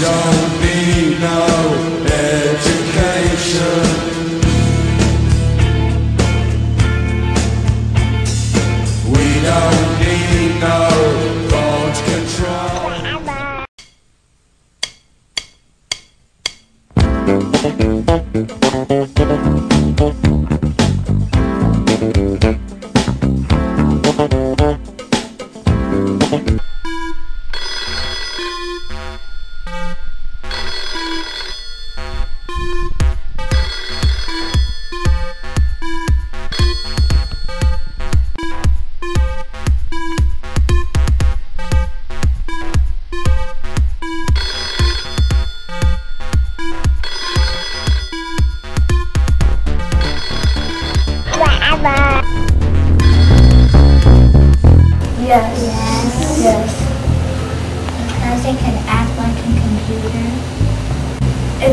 don't need no education. We don't need no thought control.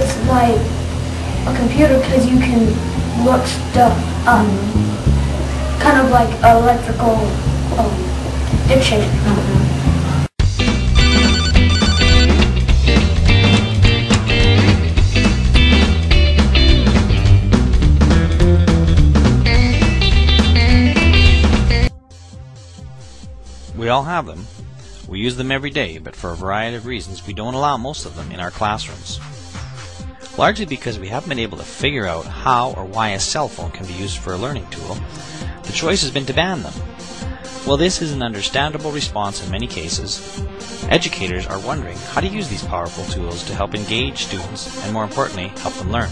It's like a computer because you can look stuff up. Kind of like electrical um, dictionary. We all have them. We use them every day, but for a variety of reasons, we don't allow most of them in our classrooms. Largely because we haven't been able to figure out how or why a cell phone can be used for a learning tool, the choice has been to ban them. While this is an understandable response in many cases, educators are wondering how to use these powerful tools to help engage students and, more importantly, help them learn.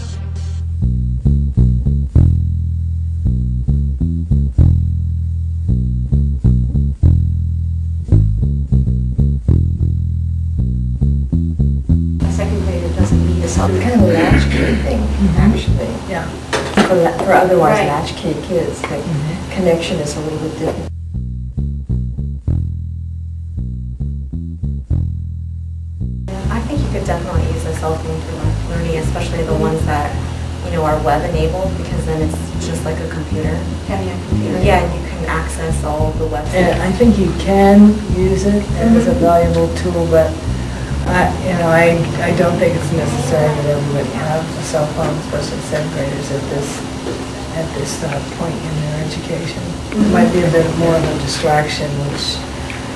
Second grader doesn't need a cell It's kind of a latchkey thing, actually. Yeah. For la- for otherwise Right. latchkey kids, the mm-hmm. connection is a little bit different. I think you could definitely use a cell phone for lear- learning, especially the ones that, you know, are web enabled, because then it's just like a computer. Having a computer. Yeah, and you can access all of the And I think you can use it as a mm-hmm. valuable tool, but I, you know, I, I don't think it's necessary that everybody have a cell phone, especially seventh graders at this, at this uh, point in their education. It might be a bit more of a distraction, which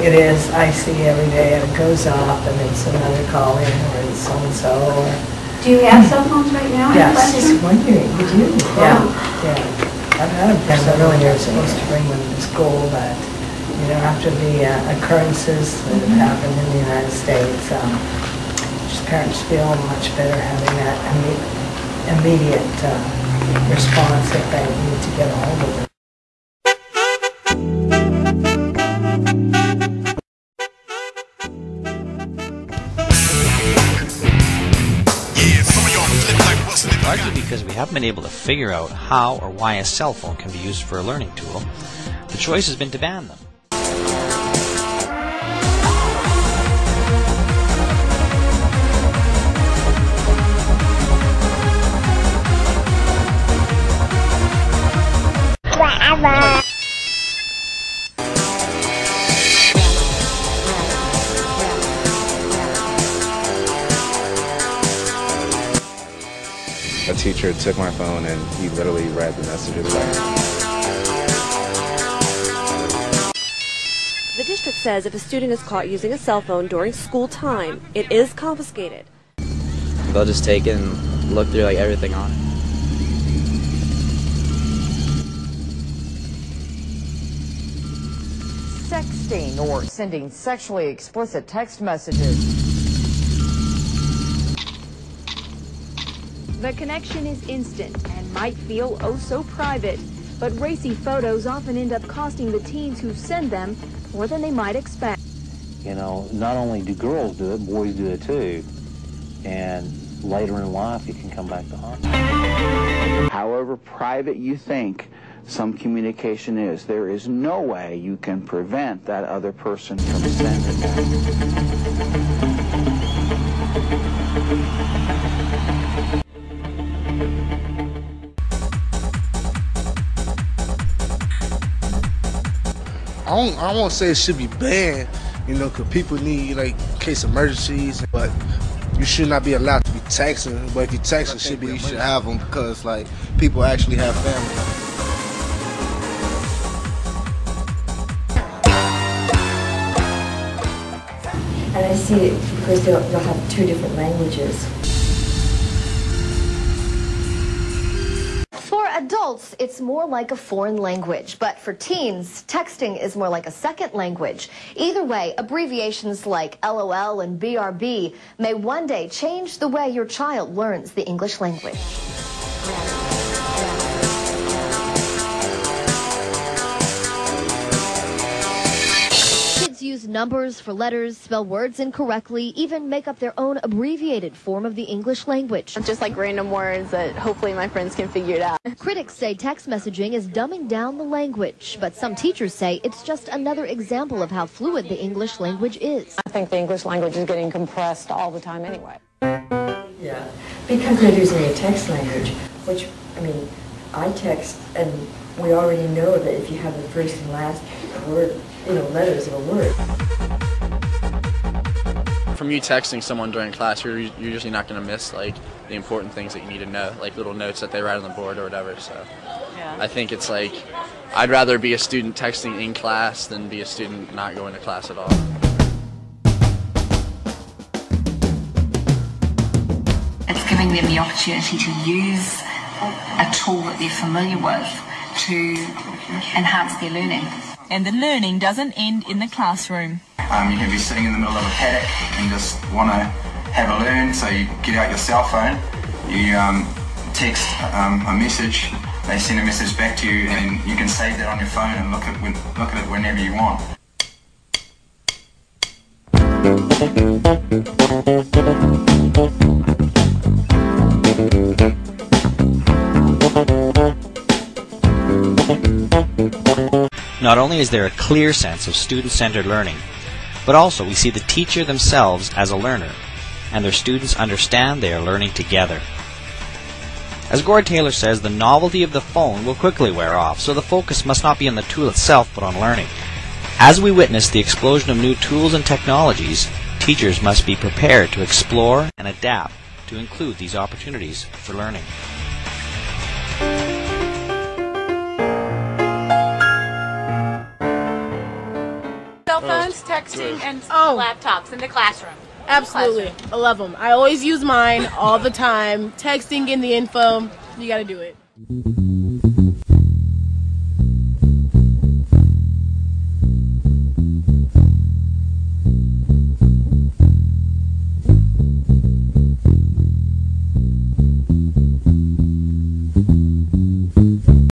it is, I see every day, and it goes off, and it's another calling, or it's so-and-so, or Do you have cell phones right now? in Yeah, I was just wondering, you? Yeah, Oh. yeah. I've had them for several years, supposed to bring them to school, but, you know, after the uh, occurrences that have happened in the United States, um, just parents feel much better having that imme- immediate uh, response if they need to get a hold of it. Because we haven't been able to figure out how or why a cell phone can be used for a learning tool, the choice has been to ban them. A teacher took my phone and he literally read the messages back. The district says if a student is caught using a cell phone during school time, it is confiscated. They'll just take it and look through like everything on it. Sexting or sending sexually explicit text messages. The connection is instant and might feel oh so private, but racy photos often end up costing the teens who send them more than they might expect. You know, not only do girls do it, boys do it too. And later in life, it can come back to haunt you. However private you think some communication is, there is no way you can prevent that other person from sending that. I don't, I won't say it should be banned, you know, because people need, like, case emergencies, but you should not be allowed to be texting. But if you texting, should be you should have them because like people actually have family. And I see it because they'll have two different languages. Adults, it's more like a foreign language, but for teens, texting is more like a second language. Either way, abbreviations like LOL and BRB may one day change the way your child learns the English language. Use numbers for letters, spell words incorrectly, even make up their own abbreviated form of the English language. Just like random words that hopefully my friends can figure it out. Critics say text messaging is dumbing down the language, but some teachers say it's just another example of how fluid the English language is. I think the English language is getting compressed all the time anyway. Yeah, because they're using a text language, which, I mean, I text, and we already know that if you have the first and last word, you know, letters of a word. From you texting someone during class, you're, you're usually not going to miss like the important things that you need to know, like little notes that they write on the board or whatever. So Yeah. I think it's like I'd rather be a student texting in class than be a student not going to class at all. It's giving them the opportunity to use a tool that they're familiar with to enhance their learning. And the learning doesn't end in the classroom. Um, you can be sitting in the middle of a paddock and just want to have a learn, so you get out your cell phone, you um, text um, a message, they send a message back to you, and you can save that on your phone and look at look at it whenever you want. Not only is there a clear sense of student-centered learning, but also we see the teacher themselves as a learner, and their students understand they are learning together. As Gord Taylor says, the novelty of the phone will quickly wear off, so the focus must not be on the tool itself but on learning. As we witness the explosion of new tools and technologies, teachers must be prepared to explore and adapt to include these opportunities for learning. Texting, and Oh. laptops in the classroom. Absolutely. I love them. I always use mine all the time. Texting in the info, you got to do it.